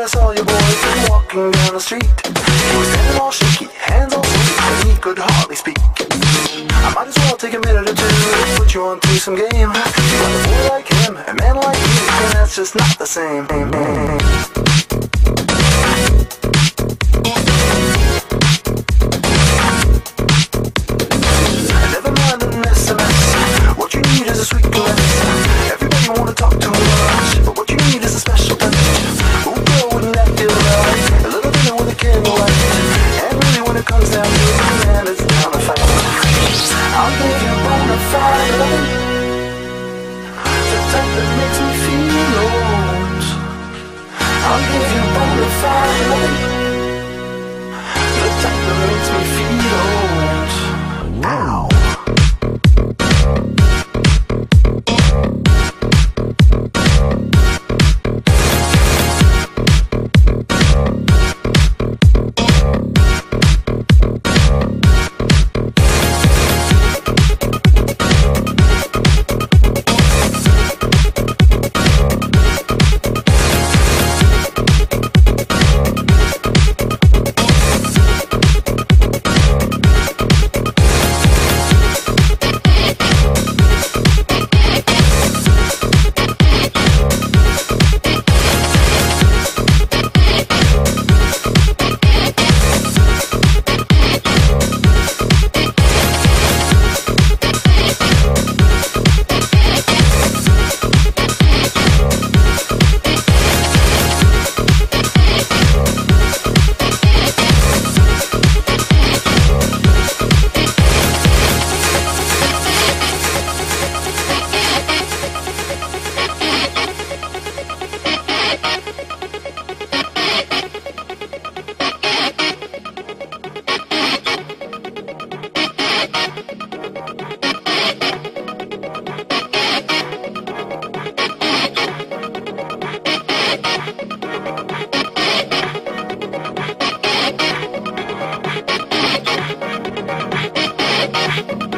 I saw your boyfriend walking down the street. He was standing all shaky, hands all weak, and he could hardly speak. I might as well take a minute or two to put you on to some game. But a boy like him, a man like you, and that's just not the same. Comes down to to fight. I'll give you bona fide Ha ha ha!